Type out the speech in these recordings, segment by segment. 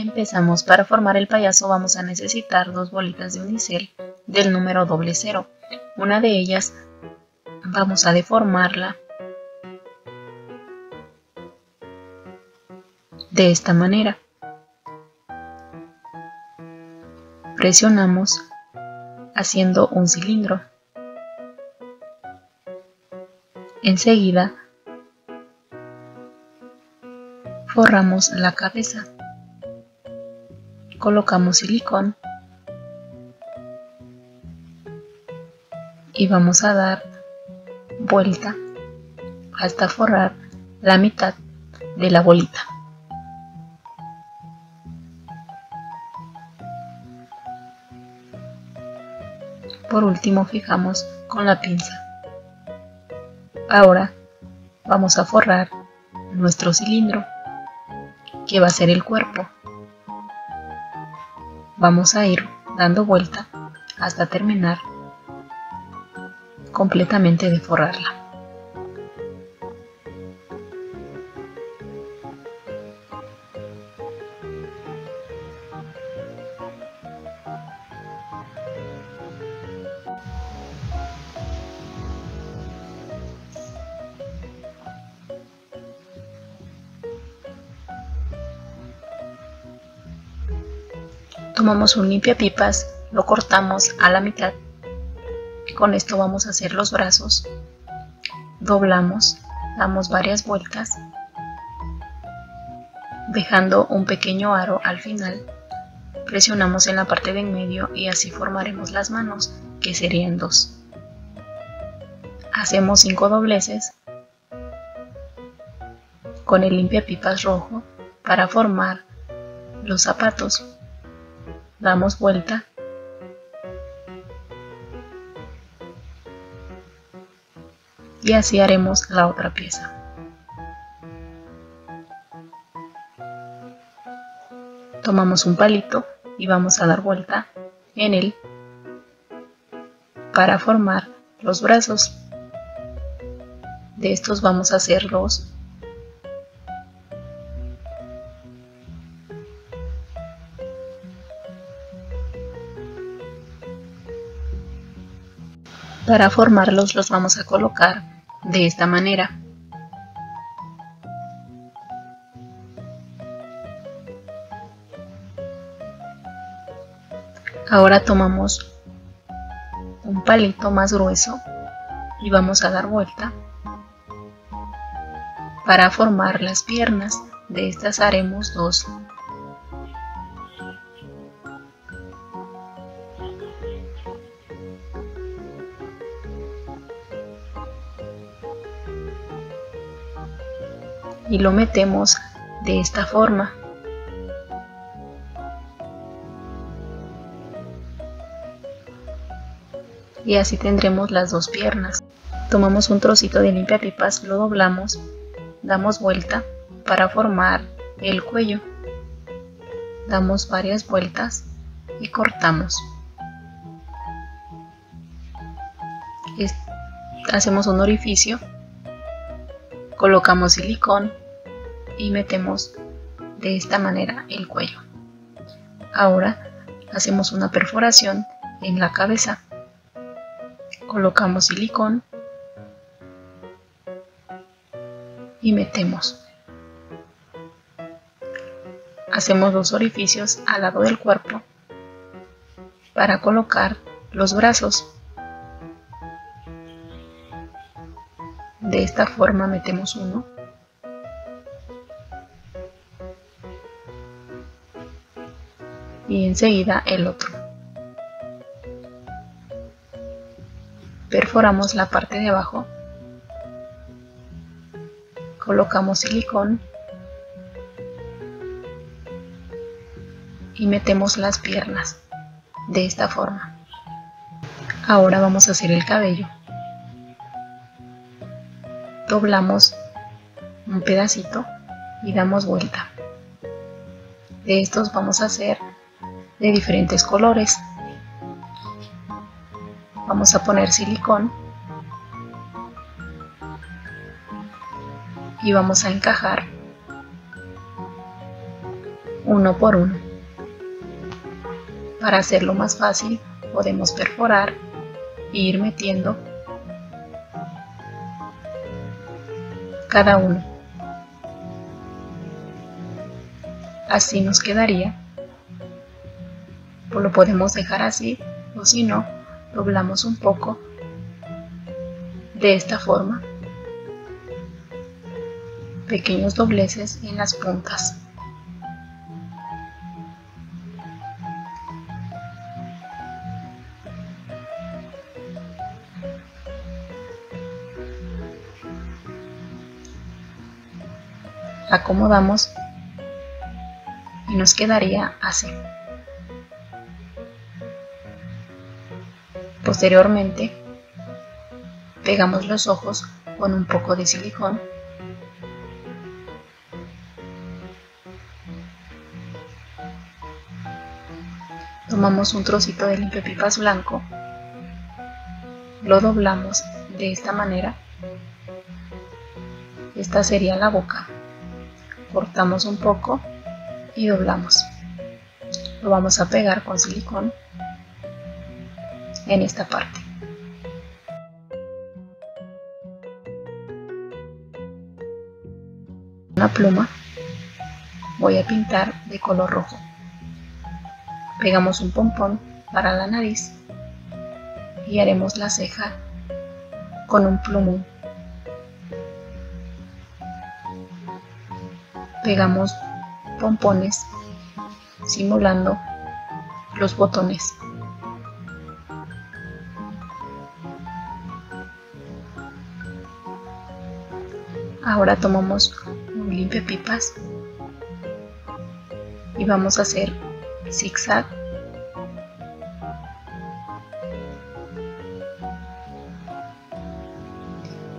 Empezamos. Para formar el payaso vamos a necesitar dos bolitas de unicel del número doble cero. Una de ellas vamos a deformarla de esta manera. Presionamos haciendo un cilindro. Enseguida forramos la cabeza. Colocamos silicón y vamos a dar vuelta hasta forrar la mitad de la bolita. Por último fijamos con la pinza. Ahora vamos a forrar nuestro cilindro que va a ser el cuerpo. Vamos a ir dando vuelta hasta terminar completamente de forrarla. Tomamos un limpiapipas, lo cortamos a la mitad. Con esto vamos a hacer los brazos. Doblamos, damos varias vueltas, dejando un pequeño aro al final. Presionamos en la parte de en medio y así formaremos las manos, que serían dos. Hacemos cinco dobleces con el limpiapipas rojo para formar los zapatos damos vuelta y así haremos la otra pieza. Tomamos un palito y vamos a dar vuelta en él para formar los brazos. De estos vamos a hacer dos Para formarlos los vamos a colocar de esta manera. Ahora tomamos un palito más grueso y vamos a dar vuelta para formar las piernas. De estas haremos dos y lo metemos de esta forma. Y así tendremos las dos piernas. Tomamos un trocito de limpia pipas, lo doblamos, damos vuelta para formar el cuello. Damos varias vueltas y cortamos. hacemos un orificio colocamos silicón y metemos de esta manera el cuello. Ahora hacemos una perforación en la cabeza. Colocamos silicón y metemos. Hacemos dos orificios al lado del cuerpo para colocar los brazos. De esta forma metemos uno. Y enseguida el otro. Perforamos la parte de abajo. Colocamos silicón. Y metemos las piernas de esta forma. Ahora vamos a hacer el cabello doblamos un pedacito y damos vuelta. De estos vamos a hacer de diferentes colores. Vamos a poner silicón y vamos a encajar uno por uno. Para hacerlo más fácil, podemos perforar e ir metiendo cada uno. Así nos quedaría. Lo podemos dejar así o si no, doblamos un poco de esta forma. Pequeños dobleces en las puntas. Acomodamos y nos quedaría así. Posteriormente, pegamos los ojos con un poco de silicón. Tomamos un trocito de limpiapipas blanco, lo doblamos de esta manera, esta sería la boca cortamos un poco y doblamos. Lo vamos a pegar con silicón en esta parte. Una pluma voy a pintar de color rojo. Pegamos un pompón para la nariz y haremos la ceja con un plumón pegamos pompones simulando los botones. Ahora tomamos un limpio pipas y vamos a hacer zigzag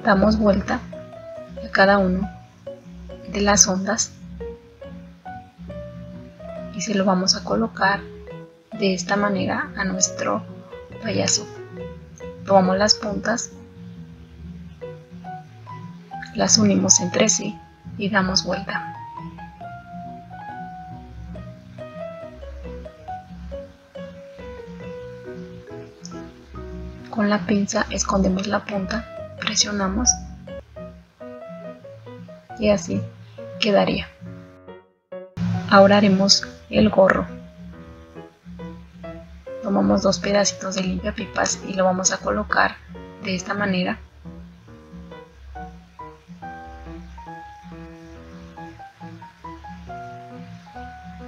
damos vuelta a cada uno de las ondas se lo vamos a colocar de esta manera a nuestro payaso. Tomamos las puntas, las unimos entre sí y damos vuelta. Con la pinza escondemos la punta, presionamos y así quedaría. Ahora haremos el gorro. Tomamos dos pedacitos de limpia pipas y lo vamos a colocar de esta manera.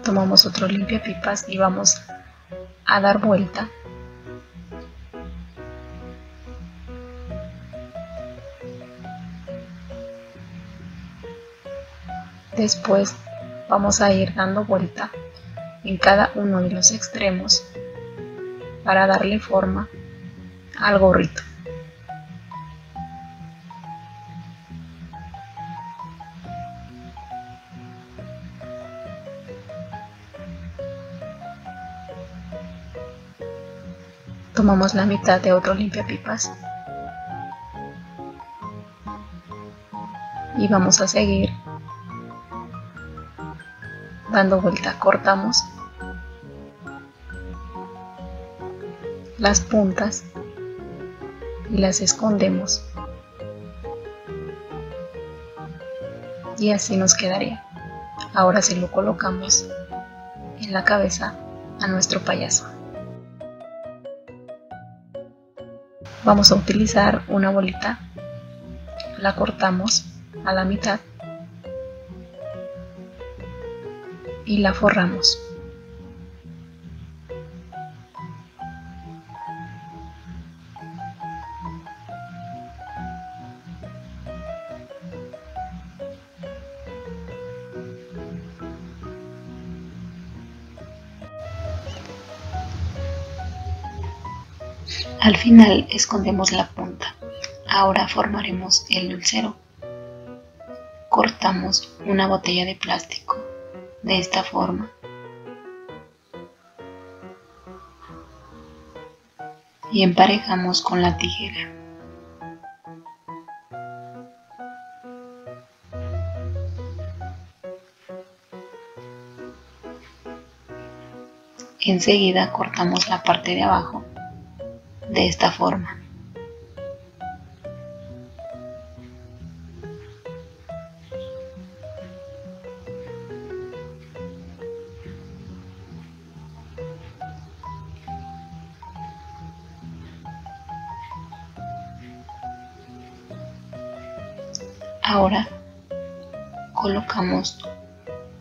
Tomamos otro limpia pipas y vamos a dar vuelta Después vamos a ir dando vuelta en cada uno de los extremos para darle forma al gorrito. Tomamos la mitad de otro limpiapipas y vamos a seguir dando vuelta cortamos las puntas y las escondemos. Y así nos quedaría. Ahora se lo colocamos en la cabeza a nuestro payaso. Vamos a utilizar una bolita. La cortamos a la mitad y la forramos. Al final escondemos la punta. Ahora formaremos el dulcero. Cortamos una botella de plástico de esta forma. Y emparejamos con la tijera. Enseguida cortamos la parte de abajo de esta forma. Ahora colocamos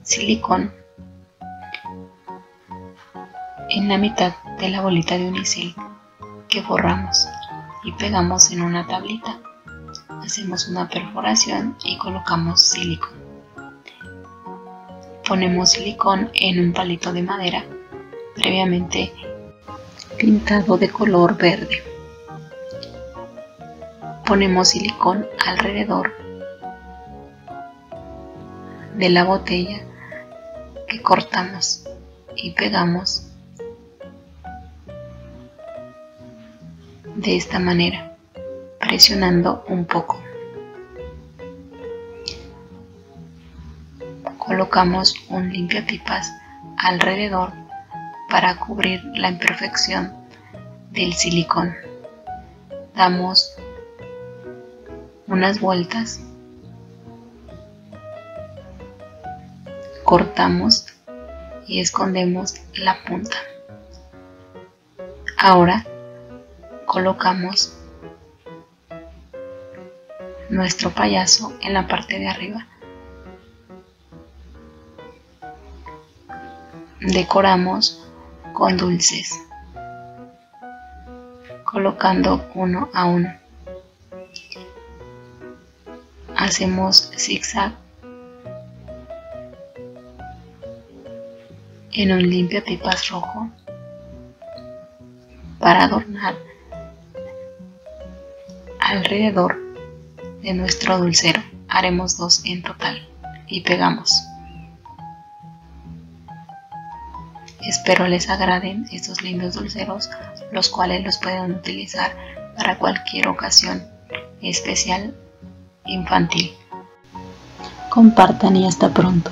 silicón en la mitad de la bolita de unicel que borramos y pegamos en una tablita. Hacemos una perforación y colocamos silicón. Ponemos silicón en un palito de madera previamente pintado de color verde. Ponemos silicón alrededor de la botella que cortamos y pegamos de esta manera, presionando un poco. Colocamos un limpiapipas alrededor para cubrir la imperfección del silicón. Damos unas vueltas, cortamos y escondemos la punta. Ahora colocamos nuestro payaso en la parte de arriba. Decoramos con dulces, colocando uno a uno. Hacemos zigzag en un limpia pipas rojo para adornar alrededor de nuestro dulcero. Haremos dos en total y pegamos. Espero les agraden estos lindos dulceros, los cuales los pueden utilizar para cualquier ocasión especial infantil. Compartan y hasta pronto.